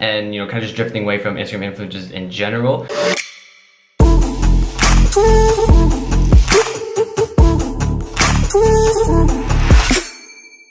and you know kind of just drifting away from Instagram influencers in general.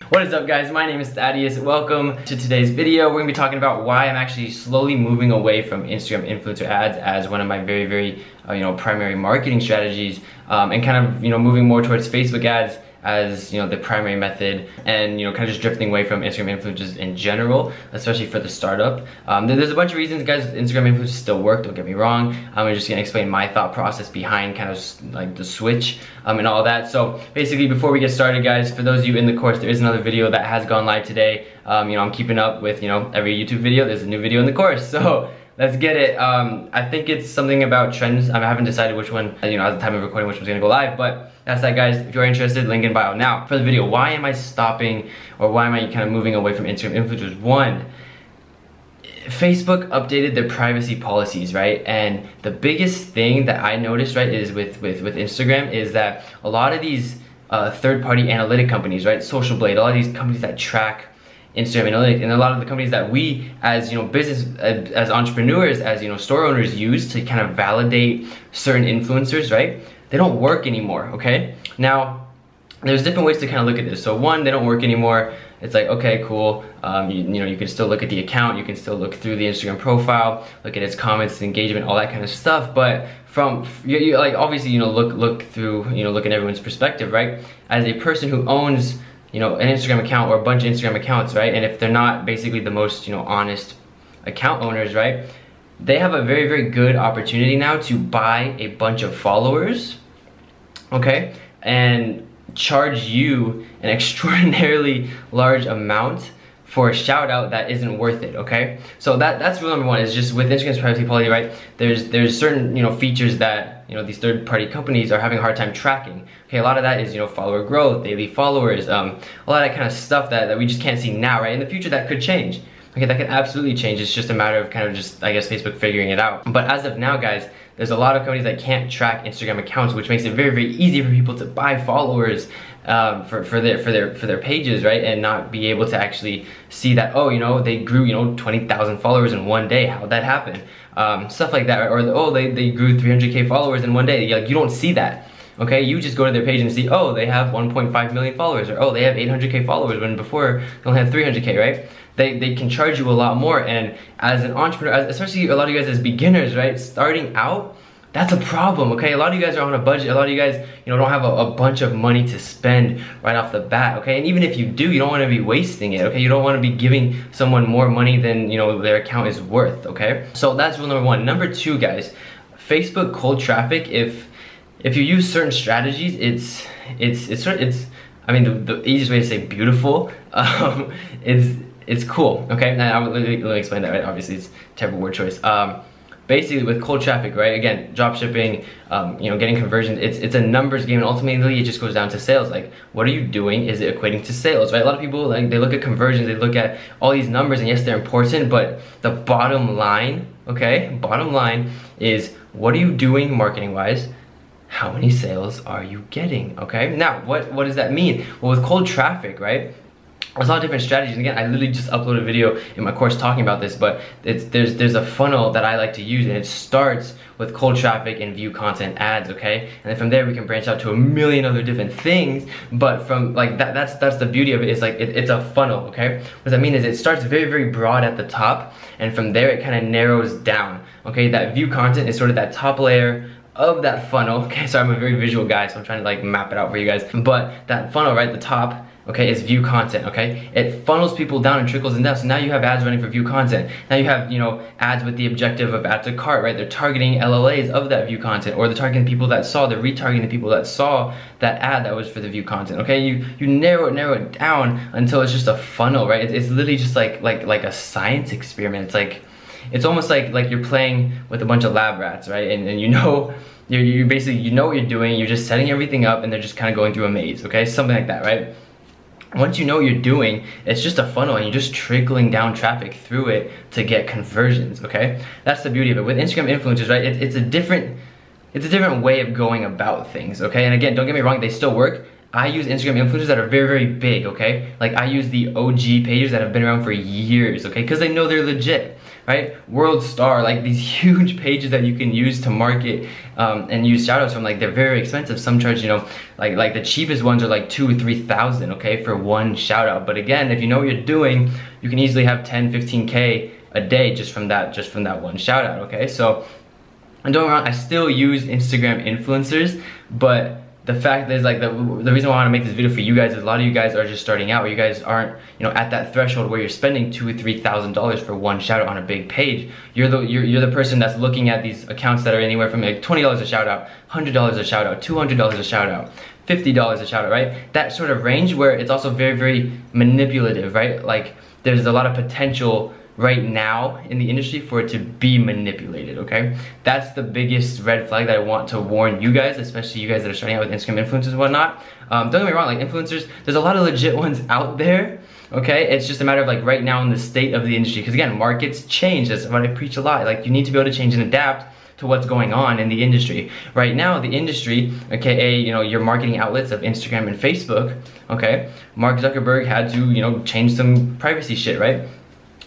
What is up guys, my name is Thaddeus. Welcome to today's video. We're gonna be talking about why I'm actually slowly moving away from Instagram influencer ads as one of my very, very, uh, you know, primary marketing strategies um, and kind of, you know, moving more towards Facebook ads as you know the primary method and you know kind of just drifting away from Instagram influencers in general especially for the startup. Um, there's a bunch of reasons guys Instagram influencers still work don't get me wrong. I'm just gonna explain my thought process behind kind of like the switch um, and all that. So basically before we get started guys for those of you in the course there is another video that has gone live today. Um, you know I'm keeping up with you know every YouTube video. There's a new video in the course. So Let's get it. Um, I think it's something about trends. I haven't decided which one, you know, at the time of recording, which one's gonna go live, but that's that, guys. If you're interested, link in bio. Now, for the video, why am I stopping or why am I kind of moving away from Instagram influencers? One, Facebook updated their privacy policies, right? And the biggest thing that I noticed, right, is with, with, with Instagram is that a lot of these uh, third-party analytic companies, right, Social Blade, a lot of these companies that track Instagram Analytics, and a lot of the companies that we, as you know, business, uh, as entrepreneurs, as you know, store owners use to kind of validate certain influencers, right? They don't work anymore. Okay. Now, there's different ways to kind of look at this. So one, they don't work anymore. It's like, okay, cool. Um, you, you know, you can still look at the account. You can still look through the Instagram profile, look at its comments, engagement, all that kind of stuff. But from, you, you like, obviously, you know, look, look through, you know, look at everyone's perspective, right? As a person who owns you know, an Instagram account or a bunch of Instagram accounts, right? And if they're not basically the most, you know, honest account owners, right? They have a very, very good opportunity now to buy a bunch of followers, okay? And charge you an extraordinarily large amount for a shout out that isn't worth it, okay? So that that's rule number one is just with Instagram's privacy policy, right? There's there's certain, you know, features that, you know, these third party companies are having a hard time tracking. Okay, a lot of that is, you know, follower growth, daily followers, um, a lot of that kind of stuff that, that we just can't see now, right? In the future that could change. Okay, that could absolutely change. It's just a matter of kind of just, I guess, Facebook figuring it out. But as of now, guys, there's a lot of companies that can't track Instagram accounts, which makes it very, very easy for people to buy followers um, for, for their for their for their pages, right? And not be able to actually see that oh, you know, they grew you know 20,000 followers in one day. How'd that happen? Um, stuff like that, or oh, they they grew 300k followers in one day. Like you don't see that. Okay, you just go to their page and see, oh, they have 1.5 million followers, or oh, they have 800k followers when before they only had 300k, right? They, they can charge you a lot more, and as an entrepreneur, especially a lot of you guys as beginners, right, starting out, that's a problem, okay? A lot of you guys are on a budget. A lot of you guys, you know, don't have a, a, bunch of money to spend right off the bat, okay? And even if you do, you don't want to be wasting it, okay? You don't want to be giving someone more money than, you know, their account is worth, okay? So that's rule number one. Number two, guys, Facebook cold traffic, if if you use certain strategies, it's, it's, it's, it's, I mean, the, the easiest way to say beautiful, um, it's, it's cool, okay? I'll let me, let me explain that, right? Obviously, it's terrible word choice. Um, basically with cold traffic, right? Again, drop shipping, um, you know, getting conversions, it's, it's a numbers game and ultimately it just goes down to sales. Like, what are you doing? Is it equating to sales, right? A lot of people, like, they look at conversions, they look at all these numbers and yes, they're important, but the bottom line, okay? Bottom line is what are you doing marketing wise? How many sales are you getting, okay? Now, what, what does that mean? Well, with cold traffic, right? There's a lot of different strategies. Again, I literally just uploaded a video in my course talking about this, but there's there's a funnel that I like to use, and it starts with cold traffic and view content ads, okay? And then from there we can branch out to a million other different things. But from like that, that's that's the beauty of it. Is like it, it's a funnel, okay? What that mean is it starts very very broad at the top, and from there it kind of narrows down. Okay, that view content is sort of that top layer of that funnel. Okay, so I'm a very visual guy, so I'm trying to like map it out for you guys. But that funnel right at the top okay, is view content, okay? It funnels people down and trickles them down. So now you have ads running for view content. Now you have, you know, ads with the objective of add to cart, right? They're targeting LLAs of that view content, or they're targeting people that saw, they're retargeting the people that saw that ad that was for the view content, okay? You you narrow it, narrow it down until it's just a funnel, right? It's, it's literally just like like like a science experiment. It's like it's almost like like you're playing with a bunch of lab rats, right? And, and you know you you basically you know what you're doing, you're just setting everything up and they're just kind of going through a maze, okay? Something like that, right? Once you know what you're doing, it's just a funnel and you're just trickling down traffic through it to get conversions, okay? That's the beauty of it. With Instagram influencers, right, it, it's a different, it's a different way of going about things, okay? And again, don't get me wrong, they still work. I use Instagram influencers that are very, very big, okay? Like I use the OG pages that have been around for years, okay? Because they know they're legit. Right? World Star, like these huge pages that you can use to market um, and use shoutouts from, like they're very expensive. Some charge, you know, like like the cheapest ones are like two or three thousand, okay, for one shoutout. But again, if you know what you're doing, you can easily have 10, 15k a day just from that just from that one shoutout, okay? So and don't wrong, I still use Instagram influencers, but the fact is like the, the reason why I want to make this video for you guys is a lot of you guys are just starting out. You guys aren't you know at that threshold where you're spending two or three thousand dollars for one shout out on a big page. You're the you're, you're the person that's looking at these accounts that are anywhere from like twenty dollars a shout out, hundred dollars a shout out, two hundred dollars a shout out. $50 a shout out, right? That sort of range where it's also very, very manipulative, right? Like there's a lot of potential right now in the industry for it to be manipulated, okay? That's the biggest red flag that I want to warn you guys, especially you guys that are starting out with Instagram influencers and whatnot. Um, don't get me wrong, like influencers, there's a lot of legit ones out there, okay? It's just a matter of like right now in the state of the industry, because again, markets change, that's what I preach a lot. Like you need to be able to change and adapt to what's going on in the industry. Right now, the industry, aka, you know, your marketing outlets of Instagram and Facebook, okay, Mark Zuckerberg had to, you know, change some privacy shit, right?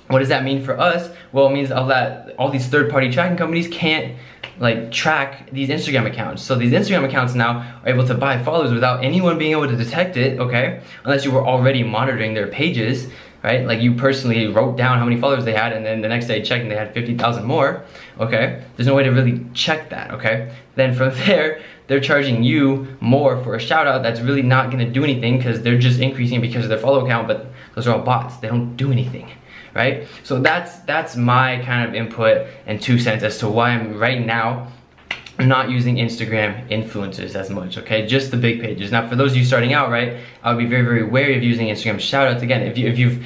What does that mean for us? Well, it means all that all these third-party tracking companies can't like track these Instagram accounts. So these Instagram accounts now are able to buy followers without anyone being able to detect it, okay? Unless you were already monitoring their pages, right? Like you personally wrote down how many followers they had and then the next day checking they had 50,000 more, okay? There's no way to really check that, okay? Then from there, they're charging you more for a shout out that's really not gonna do anything because they're just increasing because of their follow count, but those are all bots. They don't do anything right? So that's that's my kind of input and two cents as to why I'm right now not using Instagram influencers as much, okay? Just the big pages. Now, for those of you starting out, right, I would be very, very wary of using Instagram shoutouts. Again, if, you, if you've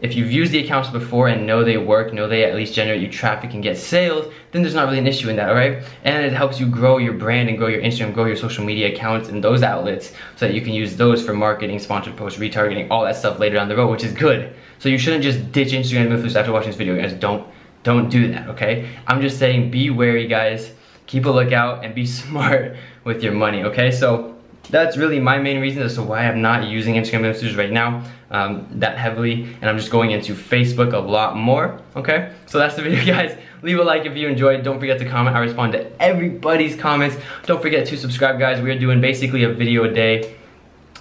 if you've used the accounts before and know they work, know they at least generate you traffic and get sales, then there's not really an issue in that, alright? And it helps you grow your brand and grow your Instagram, grow your social media accounts and those outlets so that you can use those for marketing, sponsored posts, retargeting, all that stuff later down the road, which is good. So you shouldn't just ditch Instagram influencers after watching this video, guys. Don't, don't do that, okay? I'm just saying be wary, guys. Keep a lookout and be smart with your money, okay? So that's really my main reason as to why I'm not using Instagram influencers right now um, that heavily and I'm just going into Facebook a lot more okay so that's the video guys leave a like if you enjoyed don't forget to comment I respond to everybody's comments don't forget to subscribe guys we are doing basically a video a day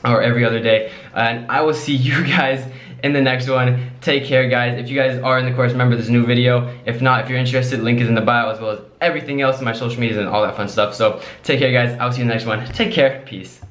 or every other day and I will see you guys in the next one. Take care, guys. If you guys are in the course, remember this new video. If not, if you're interested, link is in the bio as well as everything else in my social medias and all that fun stuff. So take care, guys. I'll see you in the next one. Take care. Peace.